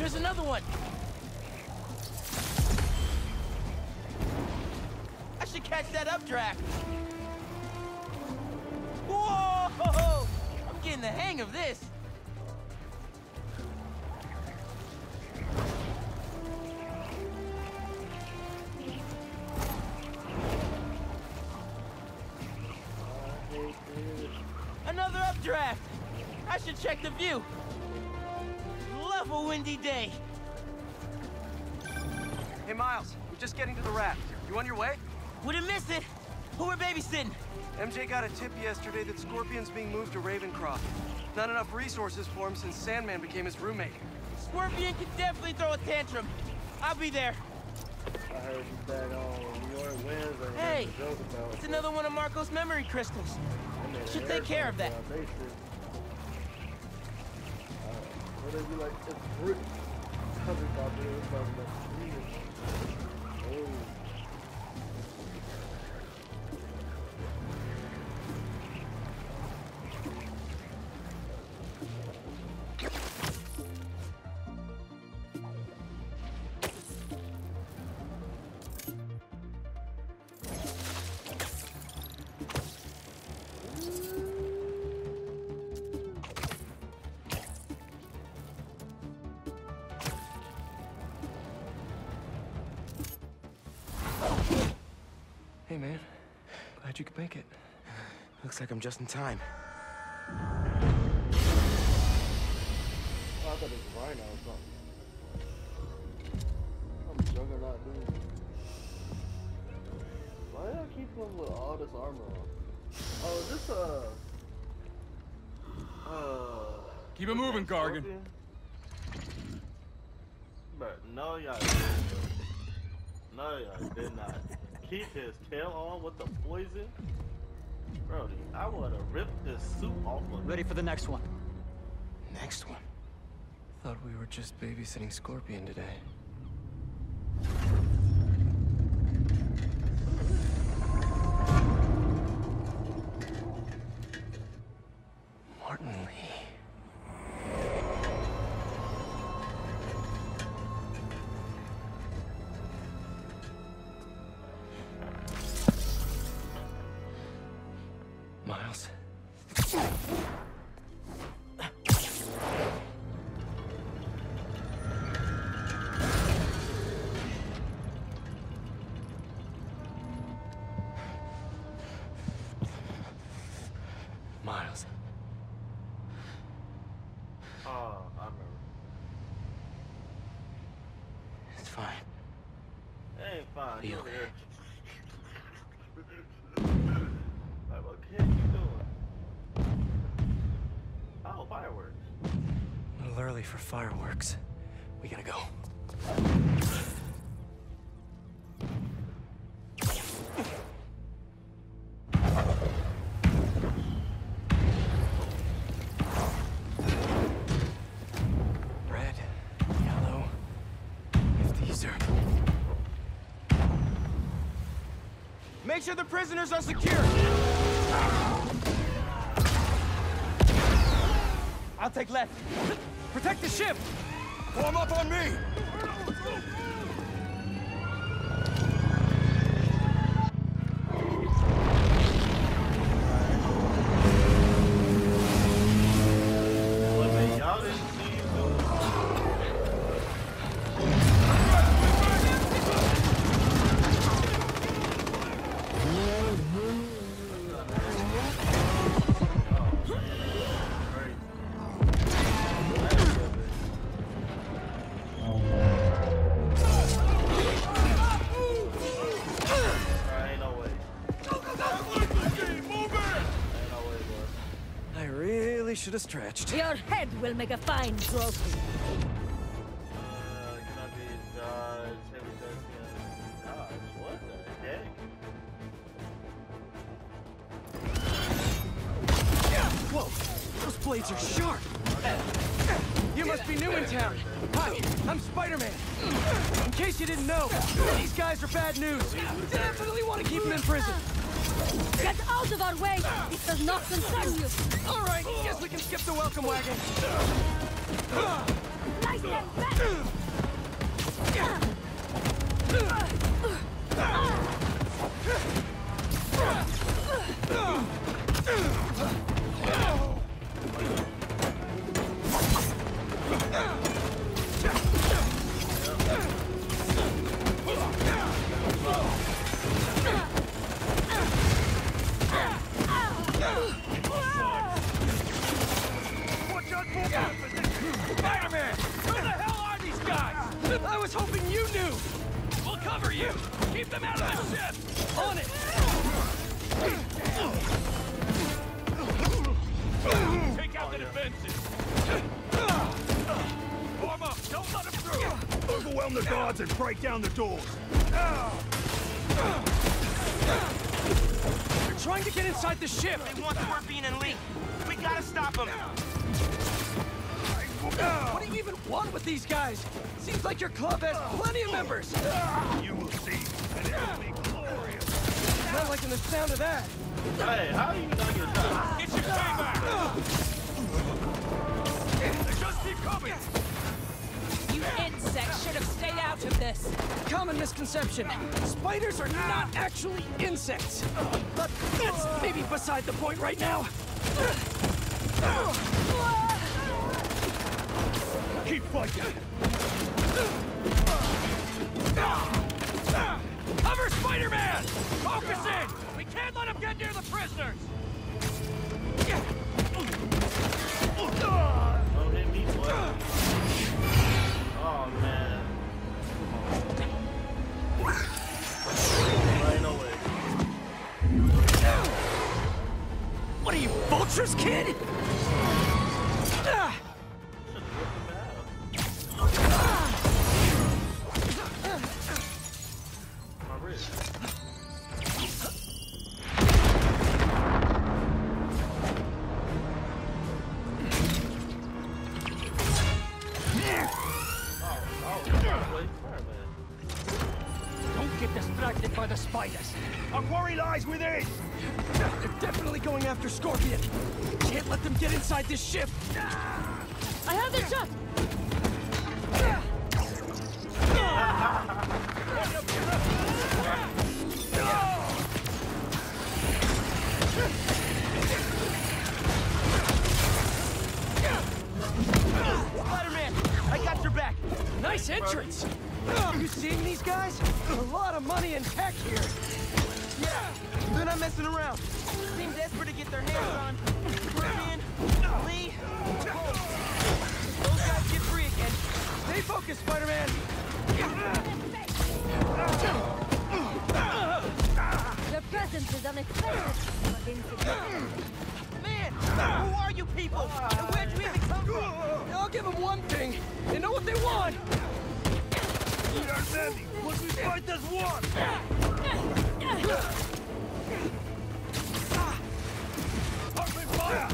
There's another one. I should catch that updraft. Whoa! I'm getting the hang of this. Another updraft. I should check the view. Love a windy day. Hey, Miles, we're just getting to the raft. You on your way? Wouldn't miss it. Who we're babysitting? MJ got a tip yesterday that Scorpion's being moved to Ravencroft. Not enough resources for him since Sandman became his roommate. Scorpion can definitely throw a tantrum. I'll be there. I heard he's back on when New York wins. I Hey, a joke about It's another one of Marko's memory crystals. I made a should take care of that. Transplant. They should. Uh, what they be like? It's British. I just thought they were talking about Swedish. Oh. Looks like I'm just in time. Oh, I thought it was Rhino or something. I'm juggernaut, dude. Why do I keep him with all this armor on? Oh, is this uh uh Keep it moving, Gargan. But no, y'all didn't. No, y'all did not. Keep his tail on with the poison. Brody, I would have ripped this suit off of Ready for the next one. Next one. Thought we were just babysitting Scorpion today. For fireworks. We gotta go. Red, yellow. If these are. Make sure the prisoners are secure. I'll take left. Protect the ship. Form up on me! Should have stretched. Your head will make a fine trophy. Uh, copy, dodge, heavy dodge, yeah. Dodge, what the heck? Whoa! Those blades are sharp! You must be new in town. Hi, I'm Spider-Man. In case you didn't know, these guys are bad news. Definitely want to keep them in prison. Get out of our way! It does not concern you! All right, guess we can skip the welcome wagon. Them back! Was hoping you knew! We'll cover you! Keep them out of the ship! On it! Take out the defenses. Form up. Don't let them through. Overwhelm the guards and break down the doors. They're trying to get inside the ship! They want Scorpion and Li. We gotta stop them. What do you even want with these guys? Seems like your club has plenty of members! You will see, and it will be glorious. Not liking the sound of that! Hey, how do you not get shot? Get your payback. They just keep coming. You insects should have stayed out of this! Common misconception. Spiders are not actually insects. But that's maybe beside the point right now. Cover Spider-Man! Focus in! We can't let him get near the prisoners! Don't hit me, boy. Oh, man. Right away. What are you, vultures, kid? Inside this ship. I have the shot! Spider-Man, I got your back. Nice entrance. You seeing these guys? A lot of money and tech here. Yeah, they're not messing around. Seem desperate to get their hands on Li, Hulk. Those guys get free again. Stay focused, Spider-Man. Your presence is unexpected. Man, who are you people? And where'd you even come from? I'll give them one thing. They know what they want. We are many. Must we fight as one? Open fire.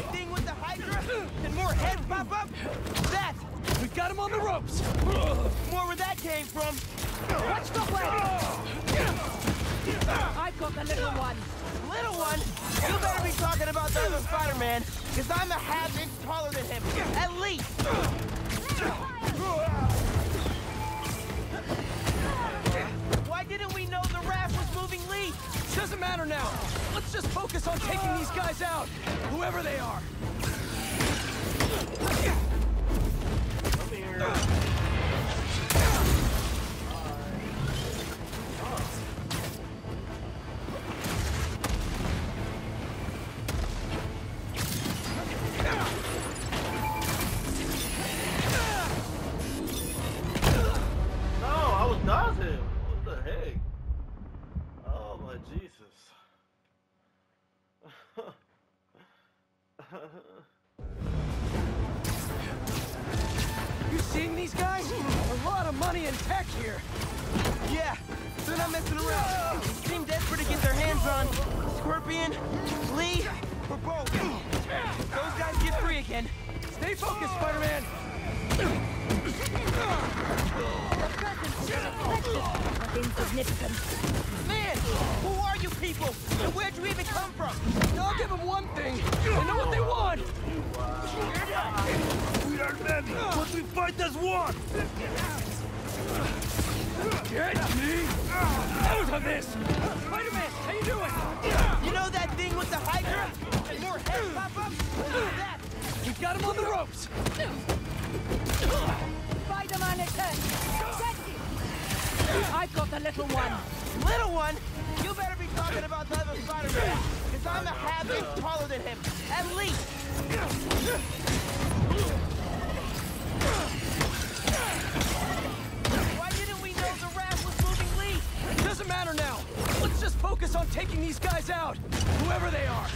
That thing with the Hydra? And more heads pop up? That! We got him on the ropes. More where that came from. Watch the way! I've got the little one. Little one, you better be talking about the other Spider-Man, because I'm a half inch taller than him. At least. Why didn't we know the raft was moving Li? Doesn't matter now. Let's just focus on taking these guys out, whoever they are. Come here. These guys? A lot of money and tech here. Yeah, they're not messing around. Seem desperate to get their hands on Scorpion, Li, or both. Those guys get free again. Stay focused, Spider-Man. Your presence is unexpected, but insignificant. Man, who are you people? And where'd you even come from? I'll give them one thing. They know what they want. We are many, but we fight as one! Get me out of this! Spider-Man, how you doing? You know that thing with the? And more heads pop up? That! We've got him on the ropes! Spider-Man is hurt. Get him. I've got the little one. Little one? You better be talking about the other Spider-Man. Because I'm a half inch taller than him. At least. Why didn't we know the raft was moving Li? Doesn't matter now. Let's just focus on taking these guys out, whoever they are.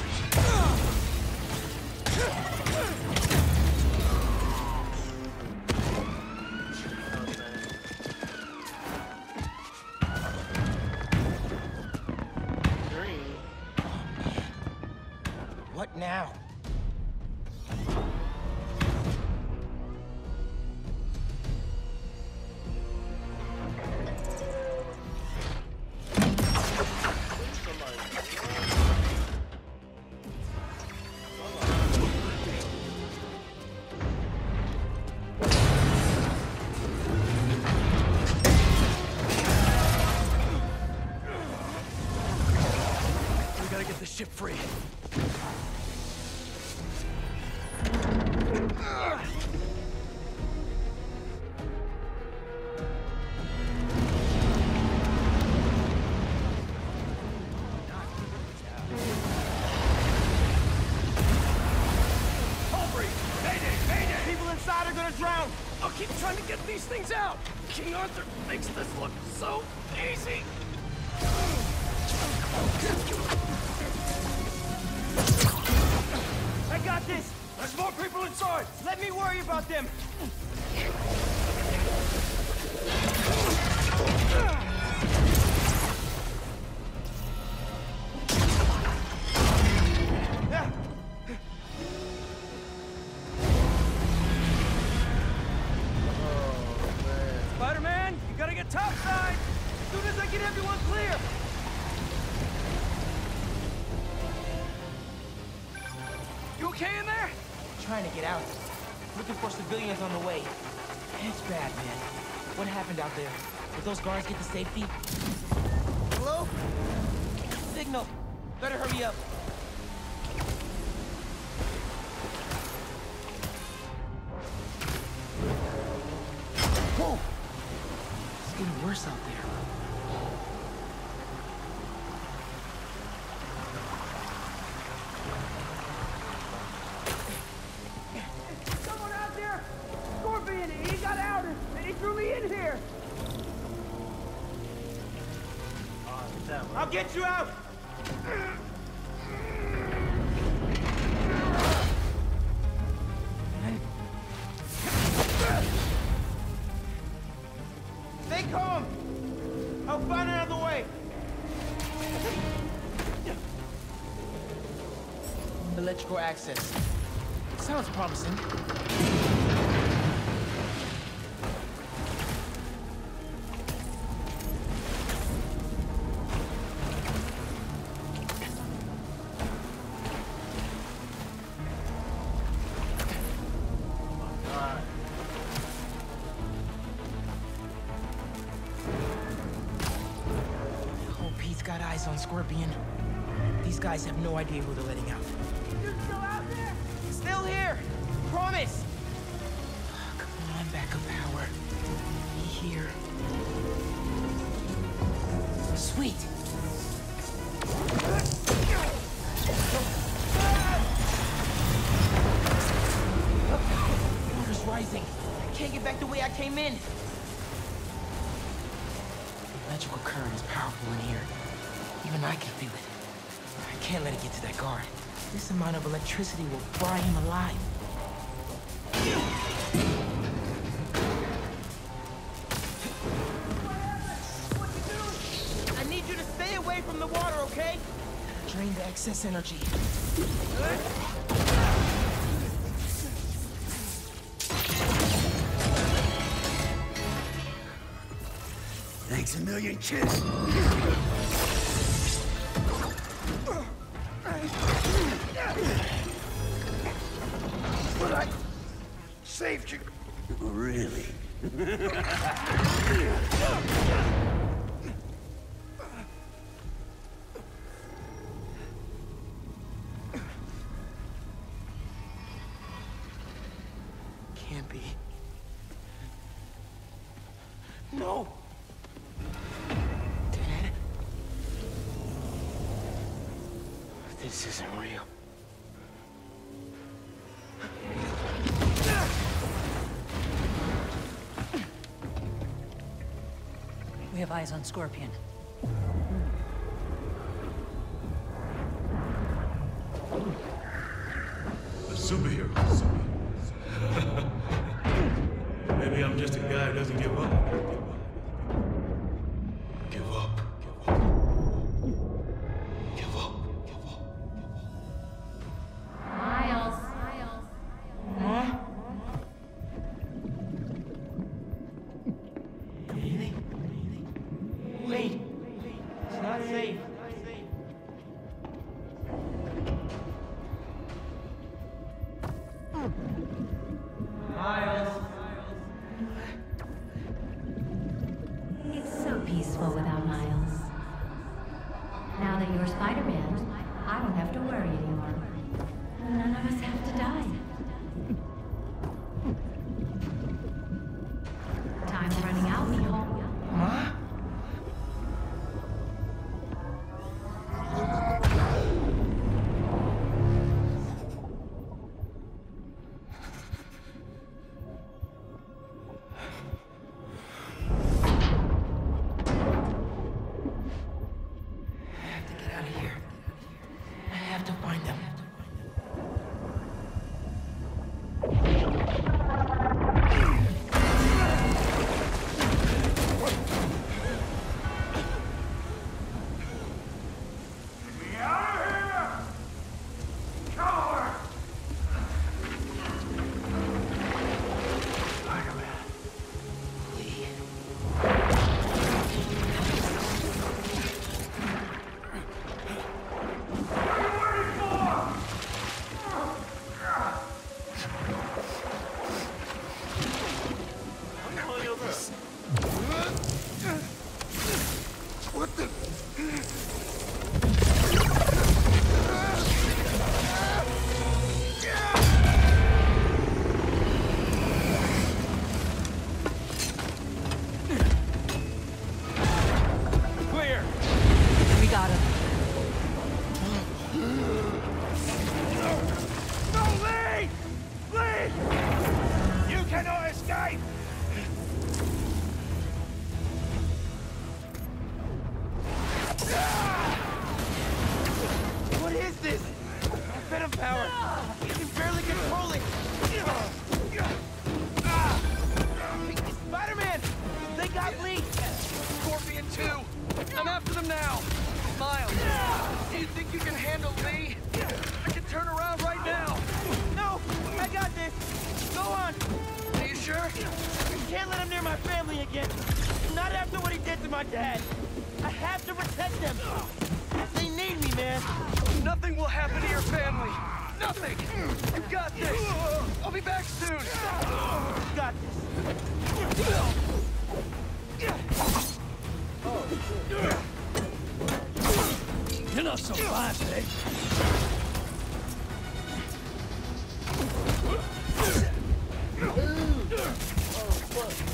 Free. Aubrey! Mayday! Mayday! People inside are gonna drown! I'll keep trying to get these things out! King Arthur makes this look so Trying to get out. Looking for civilians on the way. It's bad, man. What happened out there? Did those guards get to safety? Hello? Signal. Better hurry up. I'll get you out! Stay calm! I'll find another way! Electrical access. Sounds promising. Guys have no idea who they're letting out. You're still out there? Still here! Promise! Come on, backup power. Be here. Sweet! Water's rising. I can't get back the way I came in. The electrical current is powerful in here. Even I can feel it. I can't let it get to that guard. This amount of electricity will fry him alive. What you do? I need you to stay away from the water, okay? Drain the excess energy. Thanks a million, But I saved you. Really? supplies on Scorpion. nothing! You got this! I'll be back soon! Got this! You're not so fast, eh? Oh, fuck.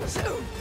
Bro,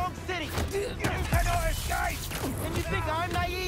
wrong city! You cannot escape! And you think I'm naive?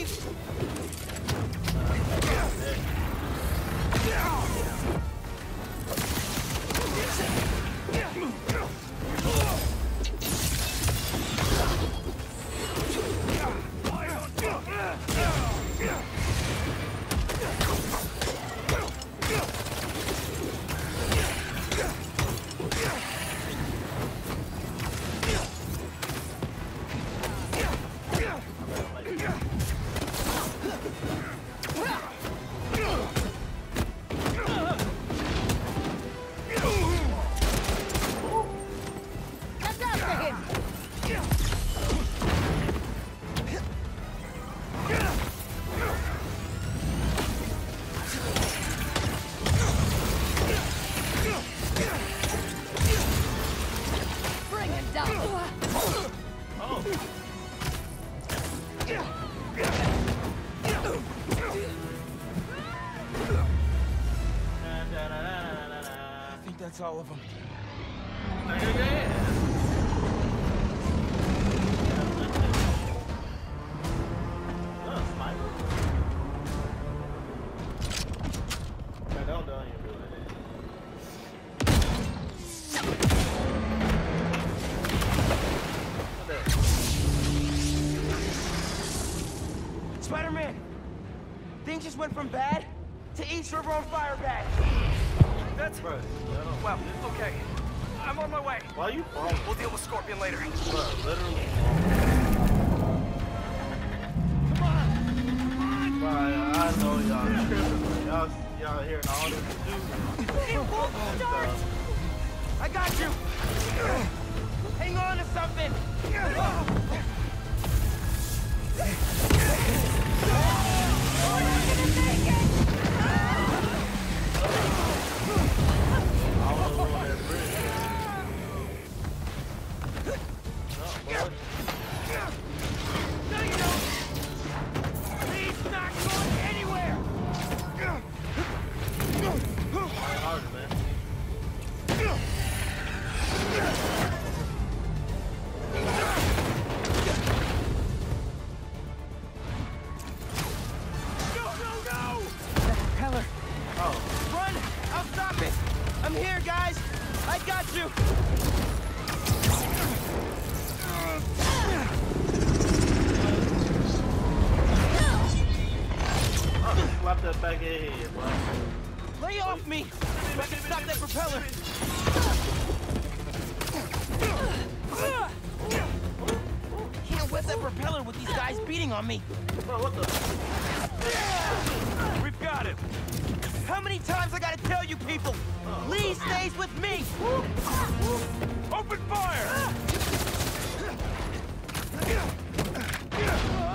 It. What the- Spider-Man! Things just went from bad to East River on fire bad. That's... Bro, I don't- Well, okay. I'm on my way. Why are you falling? We'll deal with Scorpion later. Bro, literally falling. Bro, I know y'all tripping. Y'all, y'all hearing all this dude. It won't start! I got you! Hang on to something! I was on Crackhead, boy. Lay off me! I can stop that propeller! Can't whip that propeller with these guys beating on me. Bro, what the? We've got him. How many times I gotta tell you people? Li stays with me! Open fire!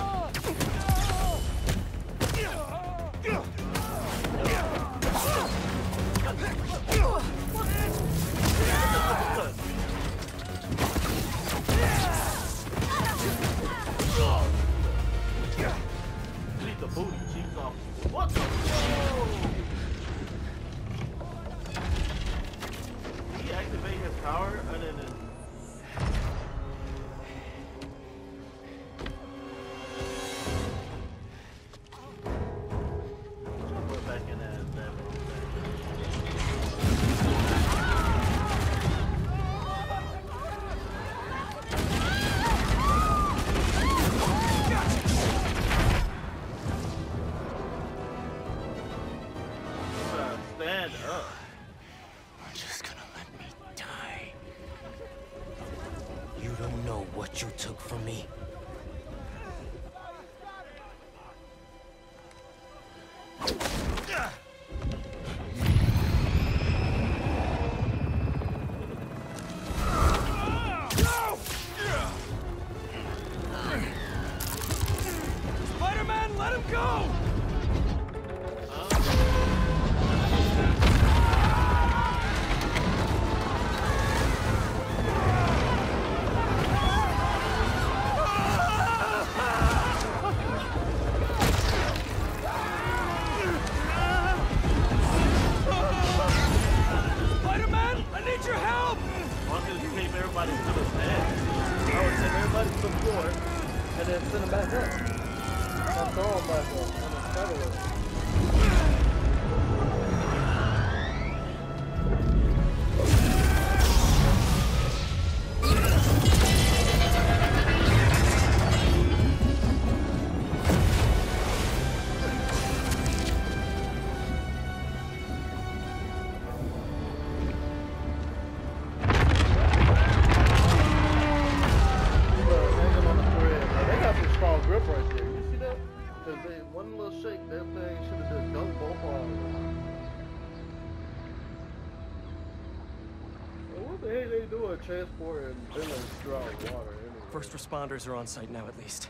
heck they doing transporting villains throughout water anyway? First responders are on site now, at least.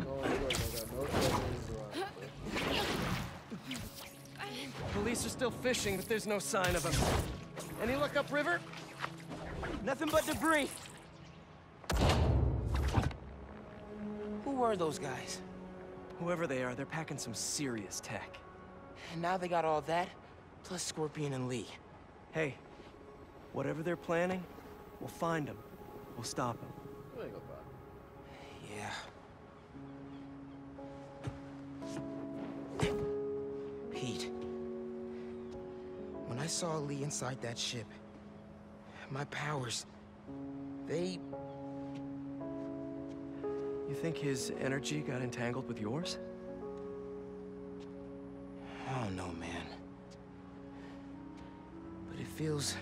Oh, look, they got no submarines around. Police are still fishing, but there's no sign of them. Any luck upriver? Nothing but debris. Who were those guys? Whoever they are, they're packing some serious tech. And now they got all that, plus Scorpion and Li. Hey, whatever they're planning, we'll find him. We'll stop them. You ain't gonna find Yeah. Pete. When I saw Li inside that ship, my powers, they... You think his energy got entangled with yours? I don't know, man. But it feels...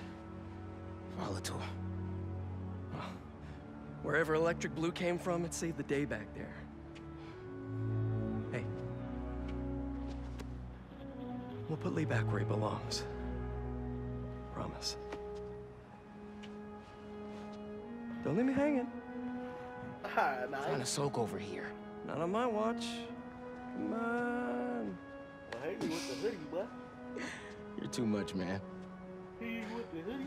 volatile. Wherever Electric Blue came from, it saved the day back there. Hey. We'll put Li back where he belongs. Promise. Don't leave me hanging. Ah, nah, Trying to soak over here. Not on my watch. Come on. I hate you with the hoodie, boy. You're too much, man. Hate with the hoodie.